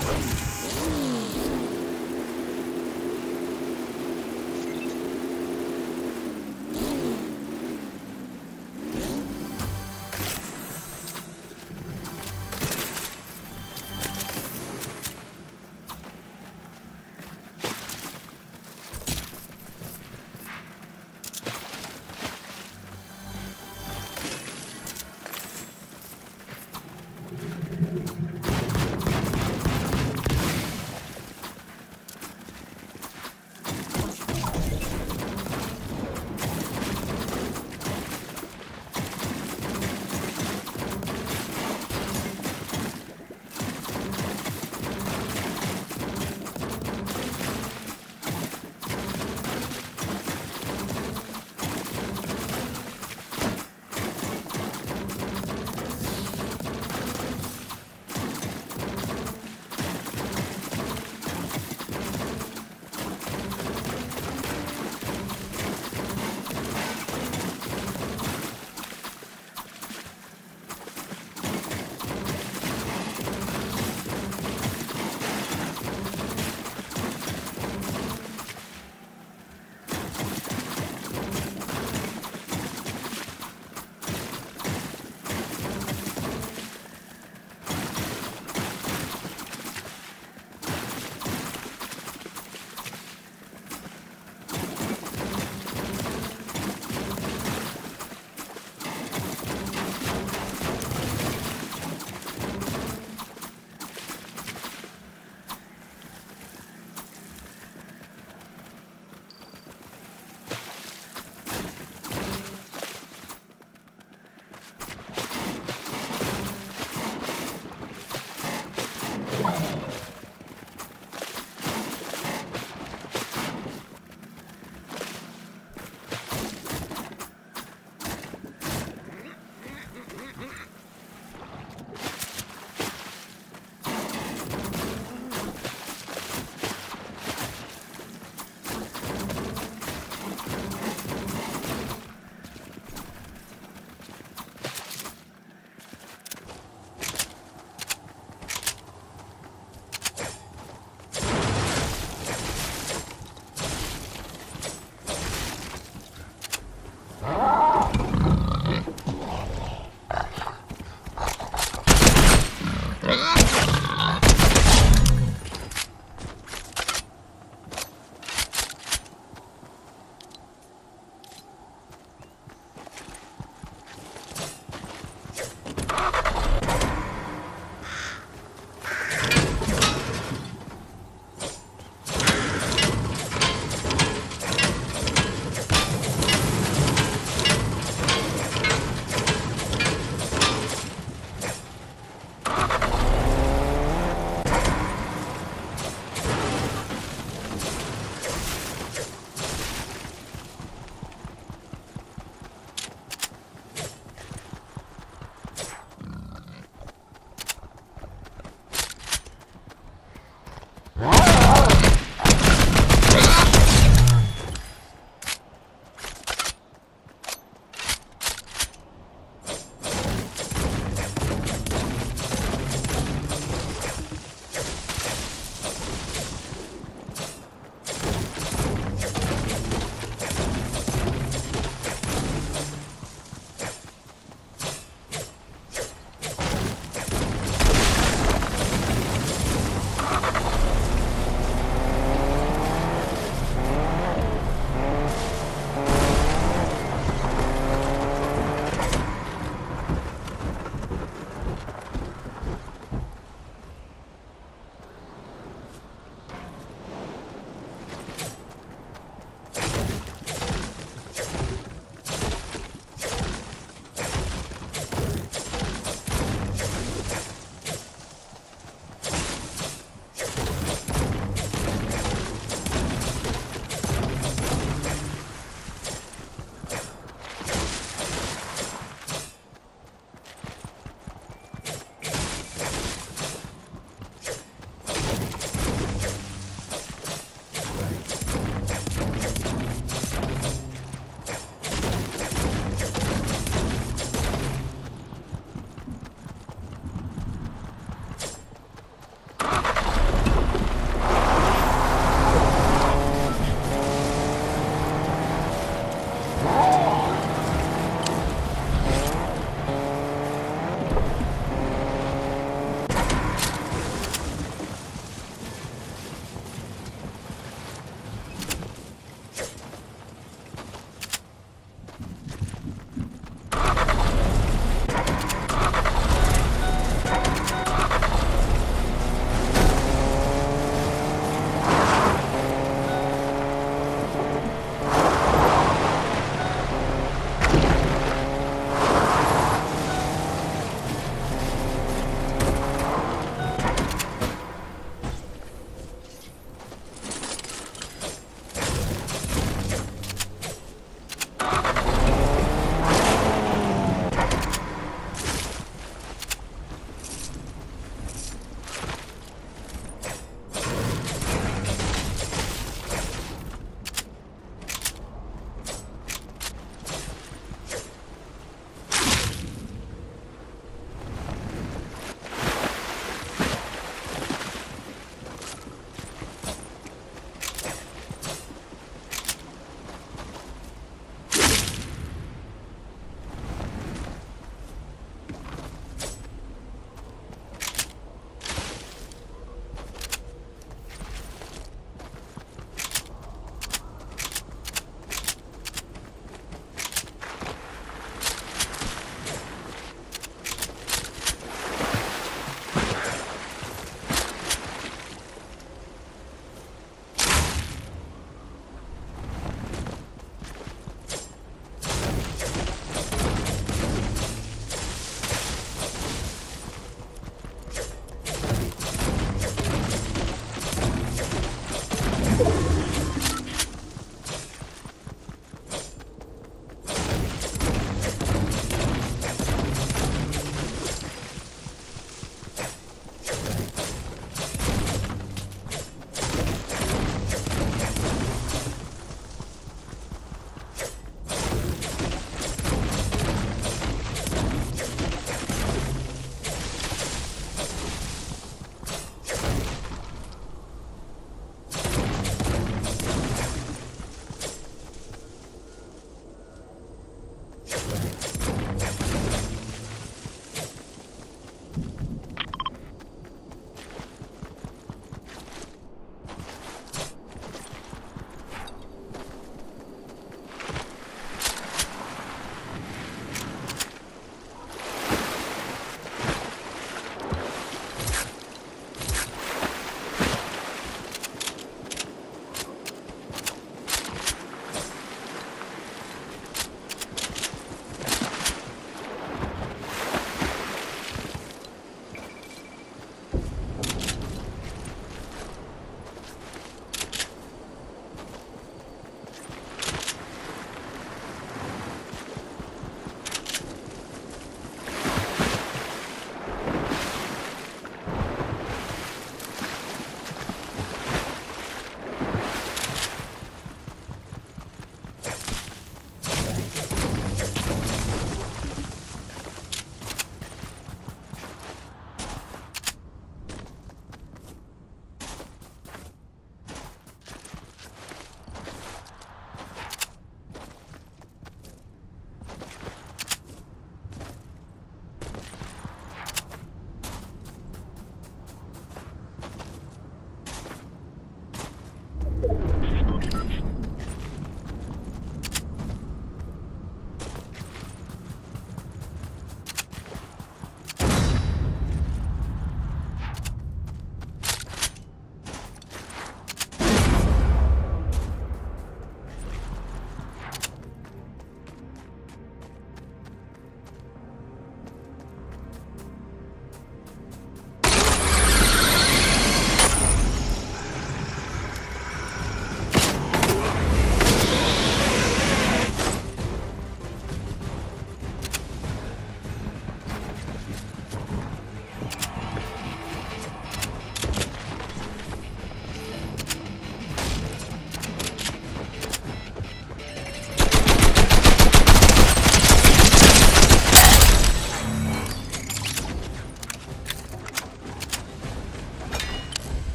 Hmm.